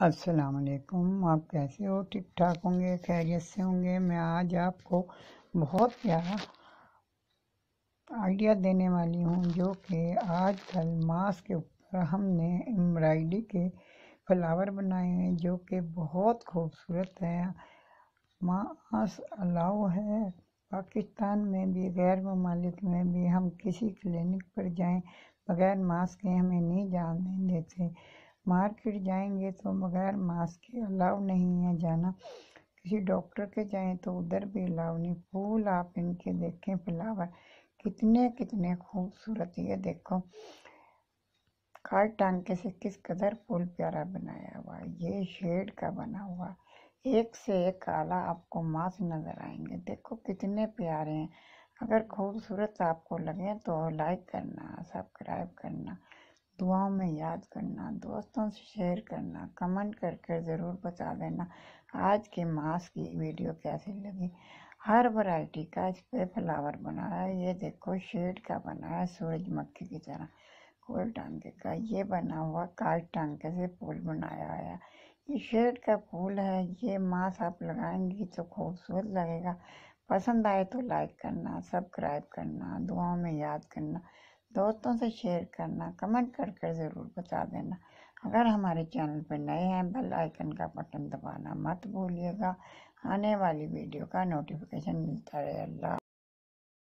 السلام علیکم، آپ کیسے ہو؟ ٹھیک ٹھاک ہوں گے، خیریت سے ہوں گے؟ میں آج آپ کو بہت پیارا آئیڈیا دینے والی ہوں، جو کہ آج کل ماسک کے اوپر ہم نے امبرائڈری کے فلاور بنائے ہیں، جو کہ بہت خوبصورت ہے ماس الاؤ ہے، پاکستان میں بھی، غیر ممالک میں بھی ہم کسی کلینک پر جائیں بغیر ماسک کے ہمیں نہیں جانے دیتے۔ مارکیٹ جائیں گے تو بغیر ماسک کے الاؤ نہیں ہے جانا۔ کسی ڈاکٹر کے جائیں تو ادھر بھی الاؤ نہیں۔ پھول آپ ان کے دیکھیں فلاور کتنے کتنے خوبصورت یہ دیکھو۔ کاٹ ٹانکے سے کس قدر پھول پیارا بنایا ہوا یہ شیڈ کا بنا ہوا۔ ایک سے ایک کالا آپ کو ماسک نظر آئیں گے۔ دیکھو کتنے پیارے ہیں۔ اگر خوبصورت آپ کو لگے تو لائک کرنا، سبسکرائب کرنا۔ دعاؤں میں یاد کرنا، دوستوں سے شیئر کرنا، کمنٹ کر کر ضرور بتا دینا آج کے ماسک کی ویڈیو کیسی لگی۔ ہر ورائٹی کا اس پہ فلاور بنایا ہے یہ دیکھو شیڈ کا بنا ہے سورج مکھی کی طرح۔ کول ٹانکے کا یہ بنا ہوا کاٹ ٹانکے سے پھول بنایا ہے یہ شیڈ کا پھول ہے، یہ ماسک آپ لگائیں گی تو خوبصورت لگے گا۔ پسند آئے تو لائک کرنا سبسکرائب کرنا، دعاؤں میں یاد کرنا۔ دوستوں سے شیئر کرنا، کمنٹ کر کر ضرور بتا دینا۔ اگر ہمارے چینل پہ نئے ہیں، بیل آئیکن کا بٹن دبانا مت بھولیے گا۔ آنے والی ویڈیو کا نوٹیفیکیشن ملتا رہے۔ اللہ